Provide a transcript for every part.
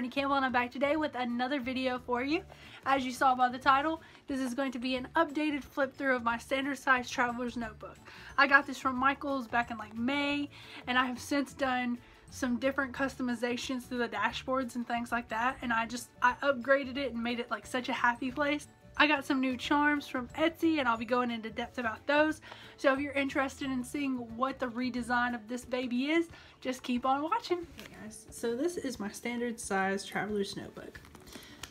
Brittany Campbell and I'm back today with another video for you. As you saw by the title, this is going to be an updated flip through of my standard size traveler's notebook. I got this from Michael's back in like May and I have since done some different customizations to the dashboards and things like that and I just I upgraded it and made it like such a happy place. I got some new charms from Etsy and I'll be going into depth about those. So if you're interested in seeing what the redesign of this baby is, just keep on watching. Hey guys, so this is my standard size traveler's notebook.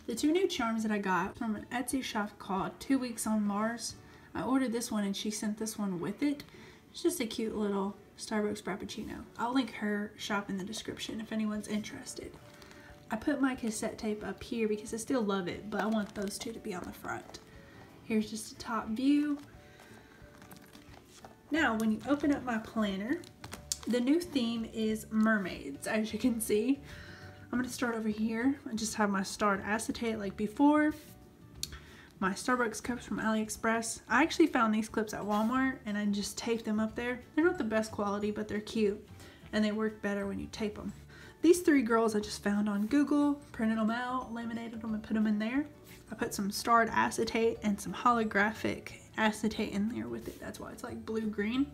The two new charms that I got from an Etsy shop called Two Weeks on Mars. I ordered this one and she sent this one with it. It's just a cute little Starbucks Frappuccino. I'll link her shop in the description if anyone's interested. I put my cassette tape up here because I still love it, but I want those two to be on the front. Here's just a top view. Now, when you open up my planner, the new theme is mermaids, as you can see. I'm to start over here. I just have my starred acetate like before. My Starbucks cups from AliExpress. I actually found these clips at Walmart and I just taped them up there. They're not the best quality, but they're cute and they work better when you tape them. These three girls I just found on Google, printed them out, laminated them, and put them in there. I put some starred acetate and some holographic acetate in there with it. That's why it's like blue-green.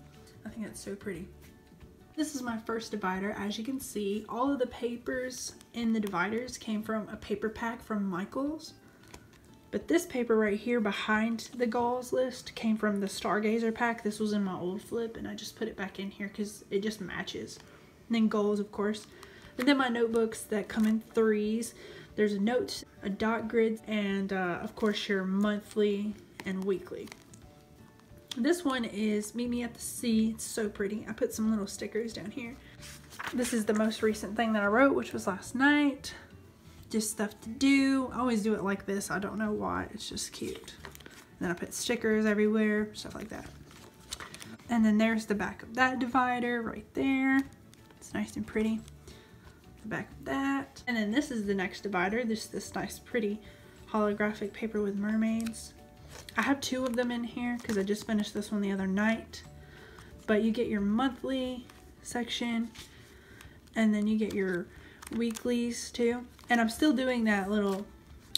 I think that's so pretty. This is my first divider. As you can see, all of the papers in the dividers came from a paper pack from Michaels. But this paper right here behind the goals list came from the Stargazer pack. This was in my old flip and I just put it back in here because it just matches. And then goals, of course. And then my notebooks that come in threes. There's a note, a dot grid, and uh, of course your monthly and weekly. This one is Meet Me at the Sea. It's so pretty. I put some little stickers down here. This is the most recent thing that I wrote, which was last night. Just stuff to do. I always do it like this. I don't know why. It's just cute. And then I put stickers everywhere, stuff like that. And then there's the back of that divider right there. It's nice and pretty the back of that. And then this is the next divider. This this nice pretty holographic paper with mermaids. I have two of them in here because I just finished this one the other night. But you get your monthly section and then you get your weeklies too. And I'm still doing that little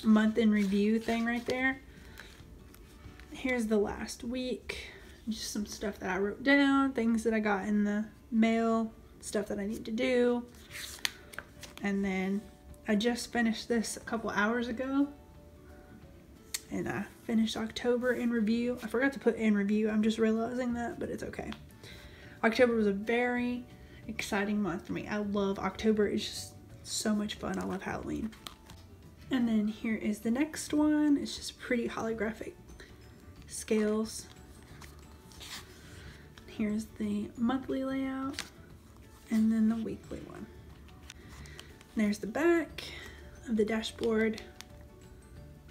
month in review thing right there. Here's the last week. Just some stuff that I wrote down, things that I got in the mail, stuff that I need to do. And then I just finished this a couple hours ago. And I finished October in review. I forgot to put in review. I'm just realizing that, but it's okay. October was a very exciting month for me. I love October. It's just so much fun. I love Halloween. And then here is the next one. It's just pretty holographic scales. Here's the monthly layout and then the weekly one. There's the back of the dashboard,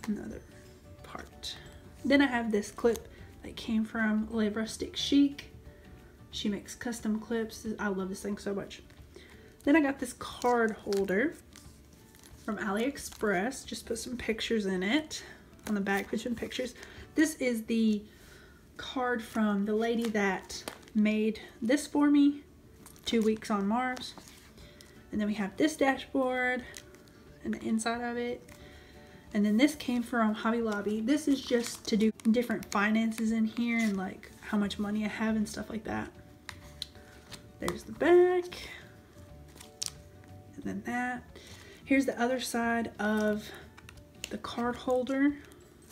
another part. Then I have this clip that came from Le Rustic Chic. She makes custom clips. I love this thing so much. Then I got this card holder from AliExpress. Just put some pictures in it. On the back, put some pictures. This is the card from the lady that made this for me, Two Weeks on Mars. And then we have this dashboard and the inside of it. And then this came from Hobby Lobby. This is just to do different finances in here and like how much money I have and stuff like that. There's the back. And then that. Here's the other side of the card holder.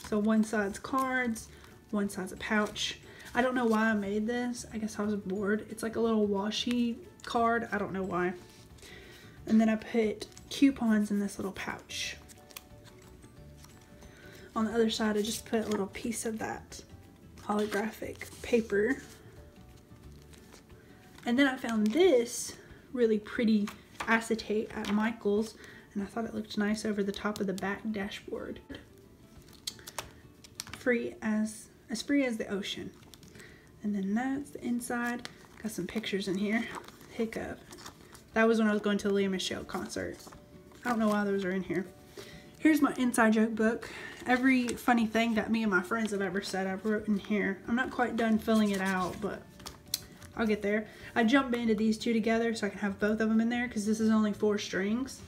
So one side's cards, one side's a pouch. I don't know why I made this. I guess I was bored. It's like a little washi card. I don't know why. And then I put coupons in this little pouch. On the other side, I just put a little piece of that holographic paper. And then I found this really pretty acetate at Michael's and I thought it looked nice over the top of the back dashboard. Free as, as free as the ocean. And then that's the inside. Got some pictures in here. Hiccup. That was when I was going to the Lea Michele concert. I don't know why those are in here. Here's my inside joke book. Every funny thing that me and my friends have ever said I've wrote in here. I'm not quite done filling it out, but I'll get there. I jump into these two together so I can have both of them in there because this is only four strings.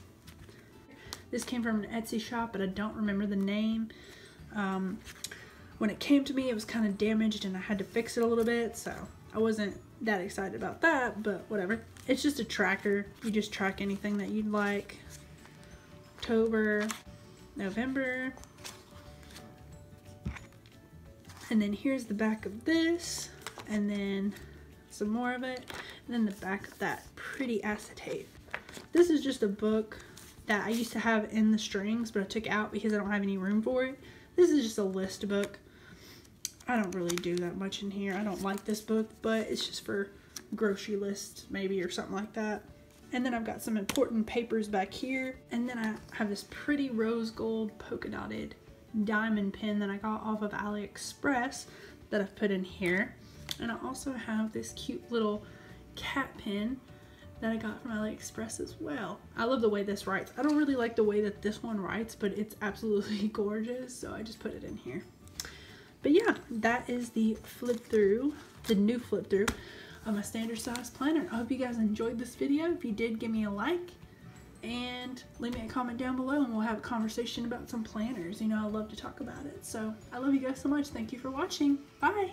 This came from an Etsy shop, but I don't remember the name. Um, when it came to me, it was kind of damaged and I had to fix it a little bit, so I wasn't that excited about that, but whatever. It's just a tracker. You just track anything that you'd like. October, November. And then here's the back of this, and then some more of it, and then the back of that pretty acetate. This is just a book that I used to have in the strings, but I took out because I don't have any room for it. This is just a list book. I don't really do that much in here. I don't like this book, but it's just for grocery lists maybe or something like that. And then I've got some important papers back here. And then I have this pretty rose gold polka dotted diamond pin that I got off of AliExpress that I've put in here. And I also have this cute little cat pin that I got from AliExpress as well. I love the way this writes. I don't really like the way that this one writes, but it's absolutely gorgeous, so I just put it in here. But yeah, that is the flip through, the new flip through of my standard size planner. I hope you guys enjoyed this video. If you did, give me a like and leave me a comment down below and we'll have a conversation about some planners. You know, I love to talk about it. So I love you guys so much. Thank you for watching. Bye.